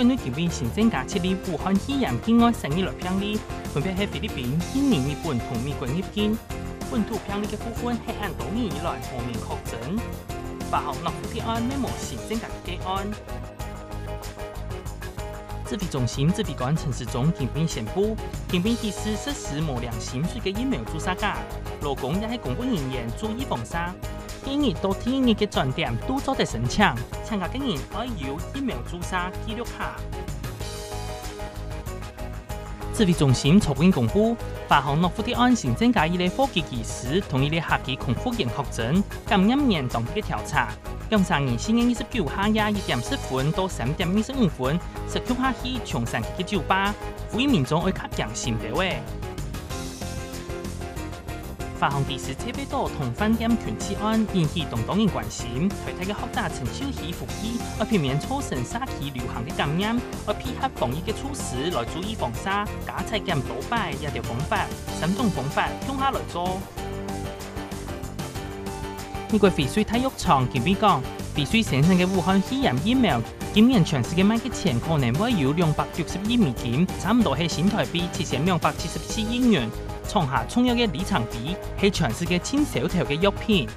国内警兵新增加七例武汉肺炎境外生意来病例，分别係菲律宾、印尼、日本同美国入境。本土病例的部分係按多年以來無名確診。八號諾富鐵案咩無新增加嘅個案。指揮中心指揮官陳時中警兵宣布，警兵第四实施无良薪水的疫苗注射假，劳工也係公务人员注意防晒。今日到天日嘅转点都做得申请，参加今日可有疫苗注射记录卡。指挥中心昨天公布，发行诺夫的安行增加一的科技技师同一的下级恐怖研学生感染严重的调查。用三年四年二十九下夜一点四分到三点二十五分，十九下去长山嘅酒吧，呼吁民众爱吸阳性的位。發行第四車尾島同飯店權刺案引起東東人關心，台大嘅學者陳秀熙呼籲，要避免造成沙期流行嘅感染，要配合防疫嘅措施來注意防沙，加採檢多擺一條方法，三種方法向下來做。美國翡翠體育場警備講，翡翠生嘅武漢肺炎疫苗，今年全世界賣嘅錢可能會有兩百九十億美金，差唔多係新台幣七千兩百七十七億元，创下重要嘅里程碑，系全世界千少条嘅藥品。